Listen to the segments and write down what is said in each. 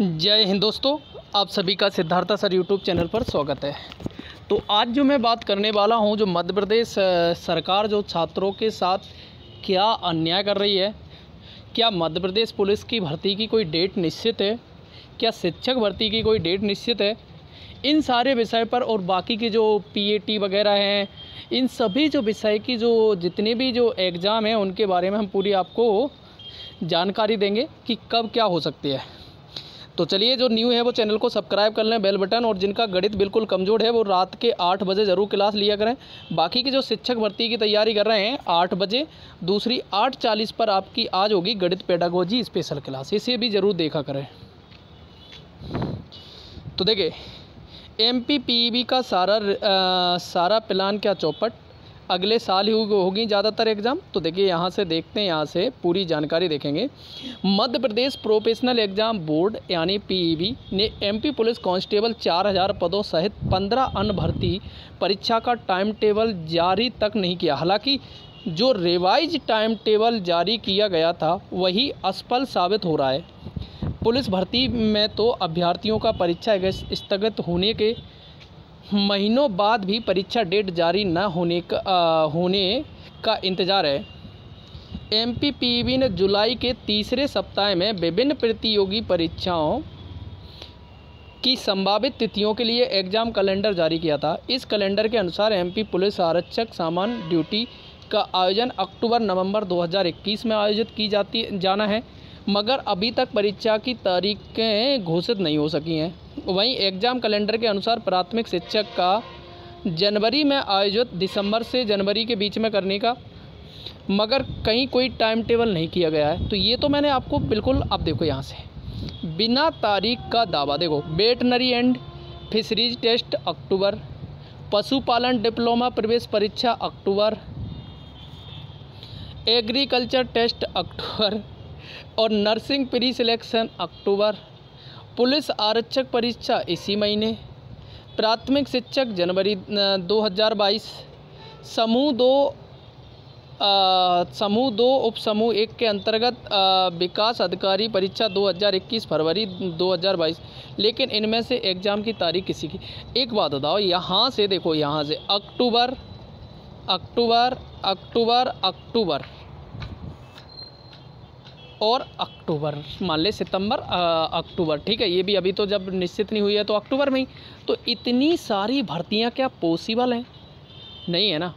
जय हिंद दोस्तों, आप सभी का सिद्धार्था सर यूट्यूब चैनल पर स्वागत है। तो आज जो मैं बात करने वाला हूँ, जो मध्य प्रदेश सरकार जो छात्रों के साथ क्या अन्याय कर रही है, क्या मध्य प्रदेश पुलिस की भर्ती की कोई डेट निश्चित है, क्या शिक्षक भर्ती की कोई डेट निश्चित है, इन सारे विषय पर और बाकी के जो पीएटी वगैरह हैं, इन सभी जो विषय की जो जितने भी जो एग्ज़ाम हैं, उनके बारे में हम पूरी आपको जानकारी देंगे कि कब क्या हो सकती है। तो चलिए जो न्यू है वो चैनल को सब्सक्राइब कर लें बेल बटन और जिनका गणित बिल्कुल कमज़ोर है वो रात के आठ बजे ज़रूर क्लास लिया करें। बाकी के जो शिक्षक भर्ती की तैयारी कर रहे हैं आठ बजे दूसरी आठ चालीस पर आपकी आज होगी गणित पेडागोजी स्पेशल क्लास इसे भी ज़रूर देखा करें। तो देखिए एम पी का सारा अ, सारा प्लान क्या चौपट? अगले साल ही होगी ज़्यादातर एग्ज़ाम। तो देखिए, यहाँ से देखते हैं, यहाँ से पूरी जानकारी देखेंगे। Madhya Pradesh professional exam board, यानी पीईबी, ने एमपी पुलिस कांस्टेबल 4000 पदों सहित 15 अन्य भर्ती परीक्षा का टाइम टेबल जारी तक नहीं किया। हालाँकि, जो रिवाइज टाइम टेबल जारी किया गया था, वही असफल साबित हो रहा है। पुलिस भर्ती में तो अभ्यर्थियों का परीक्षा स्थगित होने के महीनों बाद भी परीक्षा डेट जारी न होने का आ, होने का इंतज़ार है। एम पी ने जुलाई के तीसरे सप्ताह में विभिन्न प्रतियोगी परीक्षाओं की संभावित तिथियों के लिए एग्ज़ाम कैलेंडर जारी किया था। इस कैलेंडर के अनुसार एमपी पुलिस आरक्षक सामान्य ड्यूटी का आयोजन अक्टूबर नवंबर 2021 में आयोजित की जाती जाना है। मगर अभी तक परीक्षा की तारीखें घोषित नहीं हो सकी हैं। वहीं एग्ज़ाम कैलेंडर के अनुसार प्राथमिक शिक्षक का जनवरी में आयोजित दिसंबर से जनवरी के बीच में करने का, मगर कहीं कोई टाइम टेबल नहीं किया गया है। तो ये तो मैंने आपको बिल्कुल अब देखो यहाँ से। बिना तारीख का दावा, देखो, veterinary and fisheries test October, पशुपालन डिप्लोमा प्रवेश परीक्षा अक्टूबर, एग्रीकल्चर टेस्ट अक्टूबर और nursing pre selection October. Police आरक्षक परीक्षा इसी महीने। प्राथमिक शिक्षक जनवरी दो हज़ार बाईस। समूह दो समूह दो उप समूह एक के अंतर्गत विकास अधिकारी परीक्षा 2021 फरवरी 2022 लेकिन इनमें से एग्ज़ाम की तारीख किसी की। एक बात बताओ, यहाँ से देखो, यहाँ से अक्टूबर अक्टूबर अक्टूबर अक्टूबर। और अक्टूबर, मान ले सितंबर अक्टूबर, ठीक है? ये भी अभी तो जब निश्चित नहीं हुई है तो अक्टूबर में ही। तो इतनी सारी भर्तियाँ क्या पॉसिबल हैं? नहीं है ना?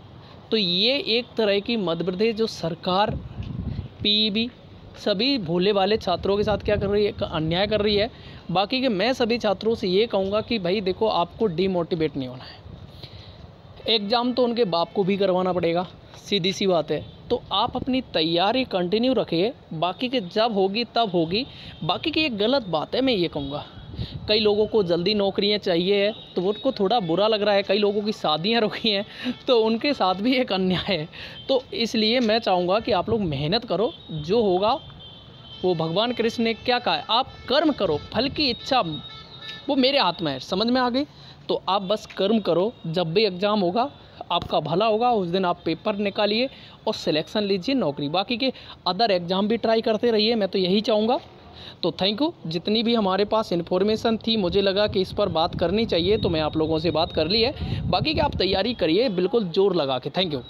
तो ये एक तरह की मध्य प्रदेश जो सरकार पीईबी सभी भोले वाले छात्रों के साथ क्या कर रही है? अन्याय कर रही है। बाकी के मैं सभी छात्रों से ये कहूँगा कि भाई देखो, आपको डीमोटिवेट नहीं होना है। एग्ज़ाम तो उनके बाप को भी करवाना पड़ेगा। सीधी सी बात है। तो आप अपनी तैयारी कंटिन्यू रखिए। बाकी के जब होगी, तब होगी। बाकी की एक गलत बात है, मैं ये कहूँगा। कई लोगों को जल्दी नौकरियाँ चाहिए है तो उनको थोड़ा बुरा लग रहा है। कई लोगों की शादियाँ रुकी हैं तो उनके साथ भी एक अन्याय है। तो इसलिए मैं चाहूँगा कि आप लोग मेहनत करो। जो होगा, वो भगवान कृष्ण ने क्या कहा है? आप कर्म करो। फल की इच्छा वो मेरे हाथ में है। समझ में आ गई? तो आप बस कर्म करो। जब भी एग्ज़ाम होगा आपका भला होगा, उस दिन आप पेपर निकालिए और सिलेक्शन लीजिए नौकरी। बाकी के अदर एग्ज़ाम भी ट्राई करते रहिए, मैं तो यही चाहूँगा। तो थैंक यू जितनी भी हमारे पास इन्फॉर्मेशन थी, मुझे लगा कि इस पर बात करनी चाहिए तो मैं आप लोगों से बात कर ली है। बाकी के आप तैयारी करिए, बिल्कुल ज़ोर लगा के। Thank you